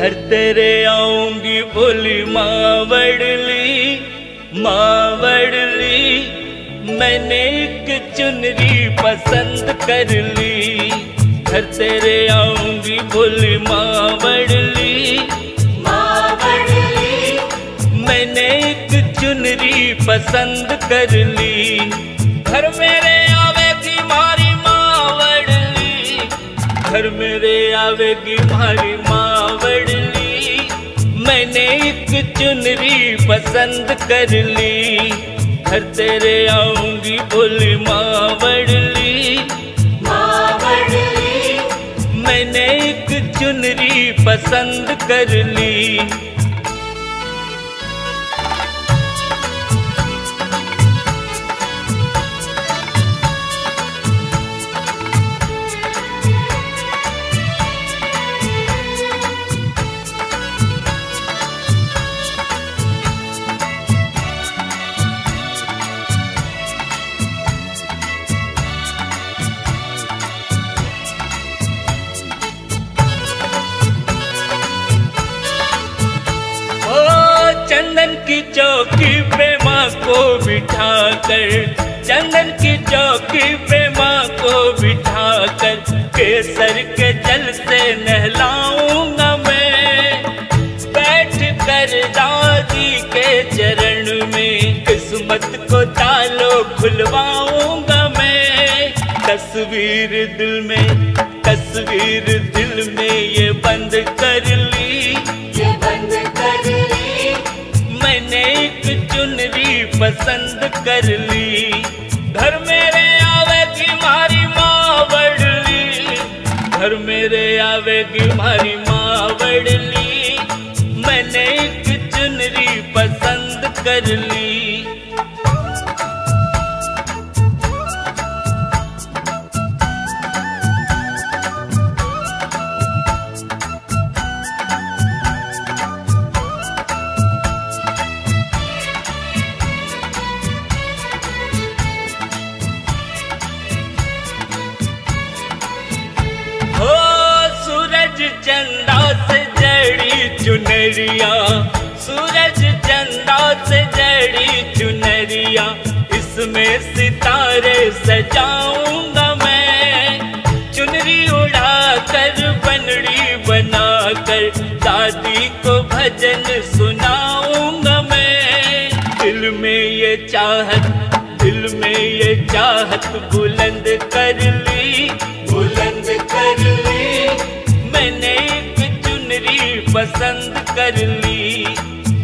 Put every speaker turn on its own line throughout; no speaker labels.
घर तेरे आऊँगी बोली मावड़ली मावड़ली। मैंने एक चुनरी पसंद कर ली। घर तेरे आऊँगी बोली मावड़ली
मावड़ली।
मैंने एक चुनरी पसंद कर ली। घर मेरे आवेगी मारी मावड़ली, घर मेरे आवेगी मारी मावड़ली मैंने एक चुनरी पसंद कर ली। घर तेरे आऊँगी बोली मावड़ली।
मावड़ली।
मैंने एक चुनरी पसंद कर ली। चंदन की चौकी पे माँ को बिठा कर चंदन की चौकी पे माँ को बिठा कर केसर के जल से नहलाऊँगा मैं। बैठ कर दादी के चरण में किस्मत को तालो खुलवाऊँगा मैं। तस्वीर दिल में, तस्वीर दिल में ये बंद कर ली। पसंद कर ली। घर मेरे आवेगी मारी माँ बड़ली। घर मेरे आवेगी मारी माँ बड़ली। मैंने एक चुनरी पसंद कर ली। चुनरिया। सूरज चंदा से जड़ी चुनरिया। इसमें सितारे सजाऊँगा मैं। चुनरी उड़ा कर बनड़ी बना कर दादी को भजन सुनाऊँगा मैं। दिल में ये चाहत, दिल में ये चाहत बुलंद कर ली, बुलंद कर ली पसंद कर ली।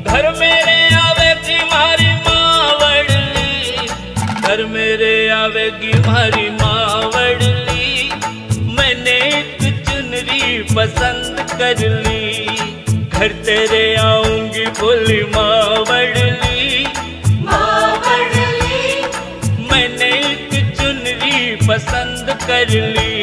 घर मेरे आवेगी मारी मावड़ली घर मेरे आवेगी मारी मावड़ली मैंने एक चुनरी पसंद कर ली। घर तेरे आऊँगी बोली मावड़ली
मावड़ली
मैंने एक चुनरी पसंद कर ली।